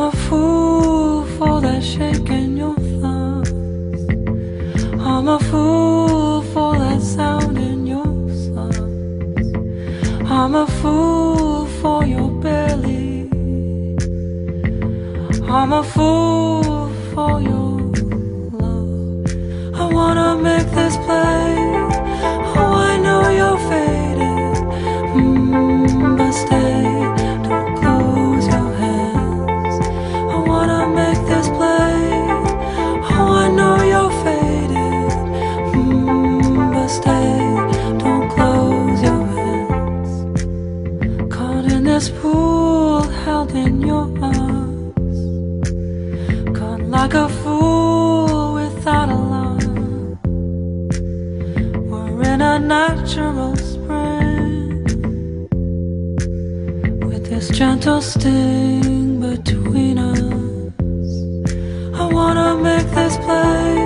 a fool for that shake in your thumbs. I'm a fool for that sound in your songs. I'm a fool for your belly. I'm a fool for your love. I wanna In this pool, held in your arms. Caught like a fool without a love. We're in a natural spring with this gentle sting between us. I wanna make this play.